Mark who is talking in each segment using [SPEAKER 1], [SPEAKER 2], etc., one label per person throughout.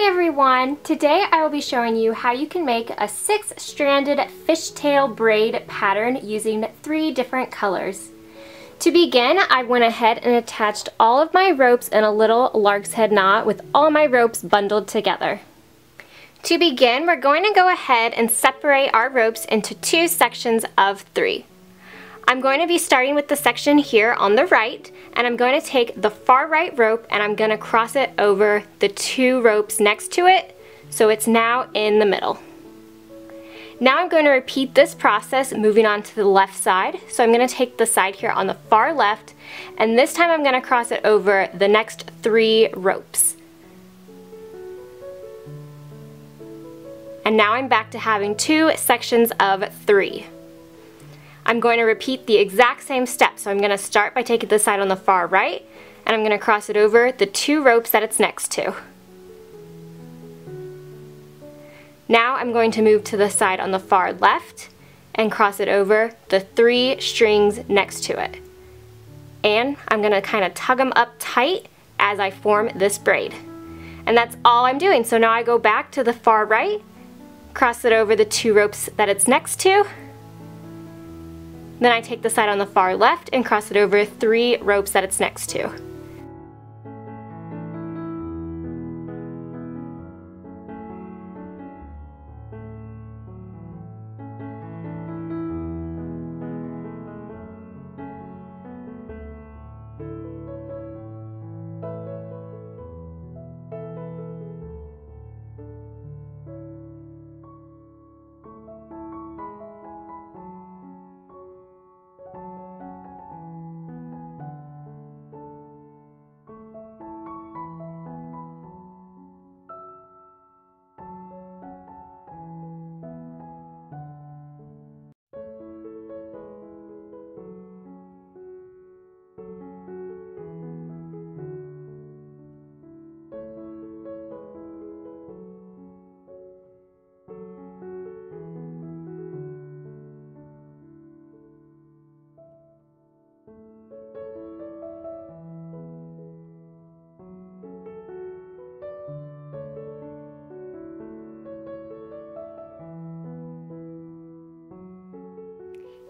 [SPEAKER 1] Hi everyone! Today I will be showing you how you can make a six-stranded fishtail braid pattern using three different colors. To begin, I went ahead and attached all of my ropes in a little lark's head knot with all my ropes bundled together. To begin, we're going to go ahead and separate our ropes into two sections of three. I'm going to be starting with the section here on the right and I'm going to take the far right rope and I'm going to cross it over the two ropes next to it so it's now in the middle. Now I'm going to repeat this process moving on to the left side. So I'm going to take the side here on the far left and this time I'm going to cross it over the next three ropes. And now I'm back to having two sections of three. I'm going to repeat the exact same step. So I'm going to start by taking the side on the far right and I'm going to cross it over the two ropes that it's next to. Now I'm going to move to the side on the far left and cross it over the three strings next to it. And I'm going to kind of tug them up tight as I form this braid. And that's all I'm doing. So now I go back to the far right, cross it over the two ropes that it's next to, then I take the side on the far left and cross it over three ropes that it's next to.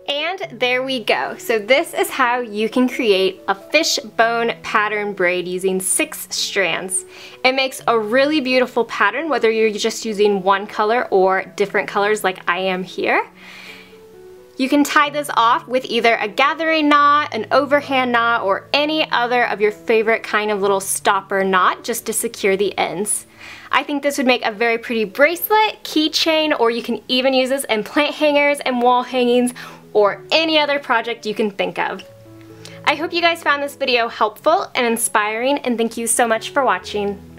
[SPEAKER 1] And there we go. So this is how you can create a fishbone pattern braid using six strands. It makes a really beautiful pattern whether you're just using one color or different colors like I am here. You can tie this off with either a gathering knot, an overhand knot, or any other of your favorite kind of little stopper knot just to secure the ends. I think this would make a very pretty bracelet, keychain, or you can even use this in plant hangers and wall hangings or any other project you can think of. I hope you guys found this video helpful and inspiring and thank you so much for watching.